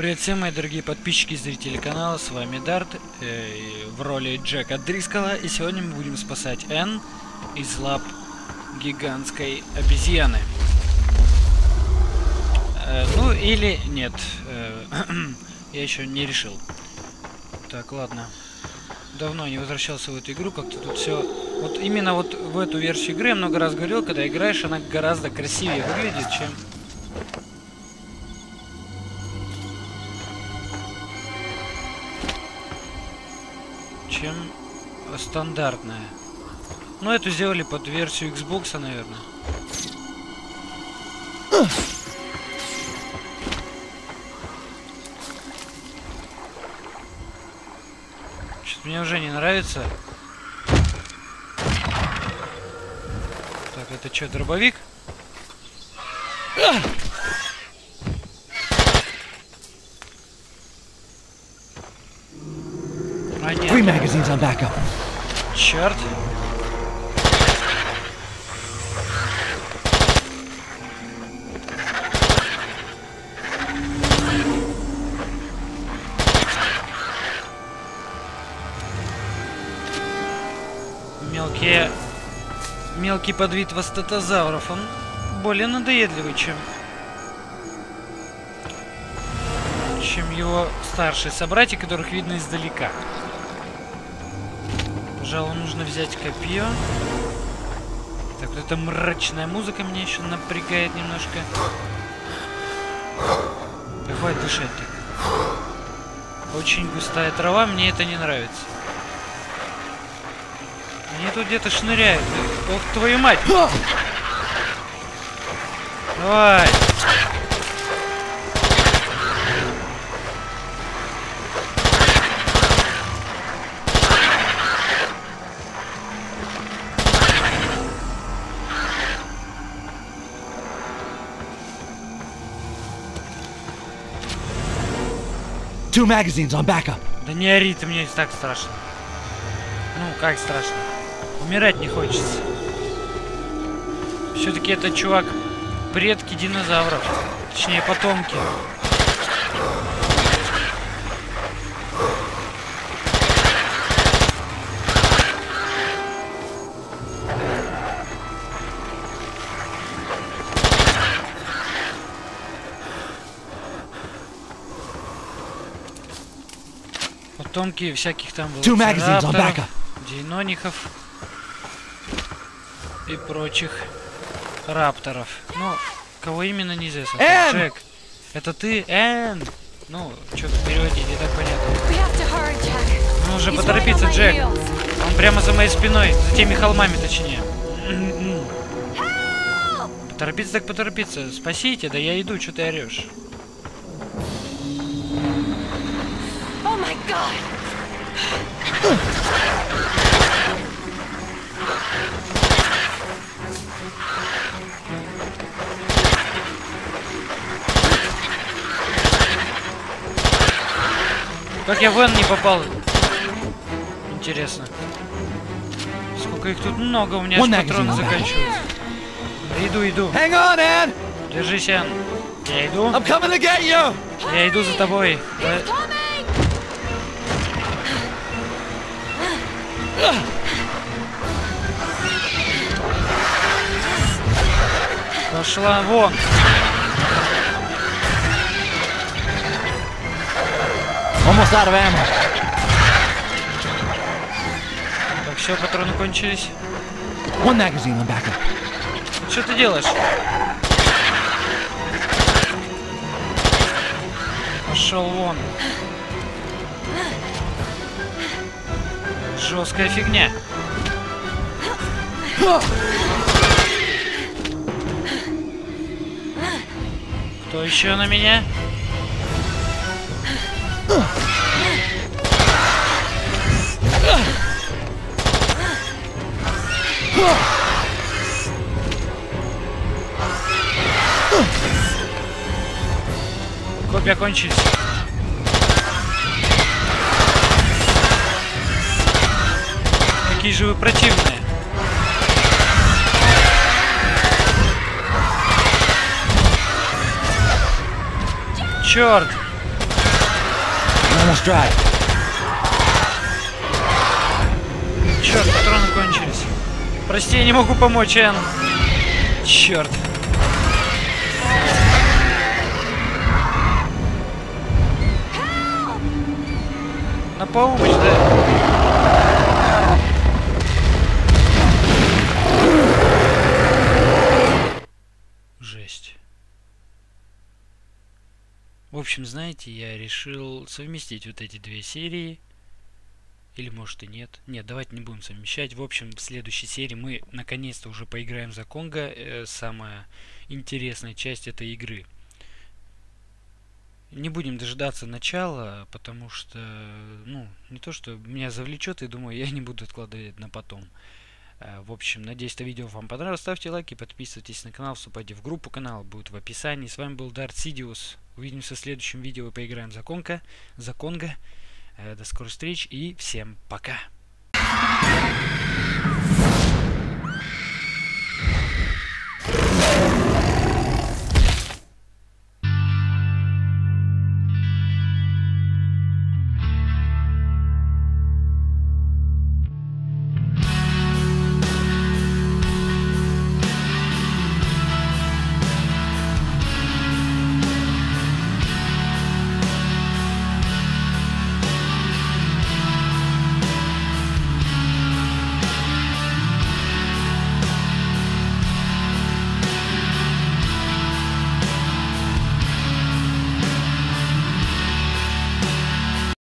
Привет всем, мои дорогие подписчики и зрители канала, с вами Дарт, э, в роли Джека Дрискала, и сегодня мы будем спасать Энн из лап гигантской обезьяны. Э, ну, или нет, э, я еще не решил. Так, ладно. Давно не возвращался в эту игру, как-то тут все... Вот именно вот в эту версию игры я много раз говорил, когда играешь, она гораздо красивее выглядит, чем чем стандартная. Ну, эту сделали под версию Xbox, наверное. Что-то мне уже не нравится. Так, это что, дробовик? А, нет. Three magazines on backup. Черт. Мелкие... Мелкий подвид вастатозавров, он более надоедливый, чем... Чем его старшие собратья, которых видно издалека. Пожалуй, нужно взять копье. Так, вот эта мрачная музыка меня еще напрягает немножко. Да хватит дышать так. Очень густая трава, мне это не нравится. Они тут где-то шныряют. Ох, твою мать! Давай! Two magazines on backup. Да не ори ты, мне так страшно. Ну, как страшно? Умирать не хочется. Все-таки это чувак предки динозавров. Точнее, потомки. Потомки всяких там велоцирапторов, и прочих рапторов. Ну, кого именно неизвестно. Энн! Джек, это ты, Энн? Ну, что-то переводить, так понятно. Ну, уже поторопиться, Джек. Он прямо за моей спиной, за теми холмами, точнее. Поторопиться так поторопиться. Спасите, да я иду, что ты орешь? Как я в Н не попал? Интересно. Сколько их тут много, у меня патроны заканчиваются. Да иду, иду. Hang on, Ann. Держись, Эн. Я иду. I'm coming to get you. Я иду за тобой. Да- Пошла вон. Out of ammo. Так, все, патроны кончились. One magazine on backup. Что ты делаешь? Пошел вон. Жесткая фигня. Кто еще на меня? Копья кончились. Какие же вы противные. Черт! Черт, патроны кончились. Прости, я не могу помочь, Энн. Черт. На помощь, да? Жесть. В общем, знаете, я решил совместить вот эти две серии. Или может и нет. Нет, давайте не будем совмещать. В общем, в следующей серии мы наконец-то уже поиграем за Конго. Э, самая интересная часть этой игры. Не будем дожидаться начала, потому что, ну, не то, что меня завлечет, и думаю, я не буду откладывать на потом. Э, В общем, надеюсь, это видео вам понравилось. Ставьте лайки, подписывайтесь на канал, вступайте в группу канала, будет в описании. С вами был Дарт Сидиус. Увидимся в следующем видео и поиграем за Конго. За. Э, До скорых встреч и всем пока.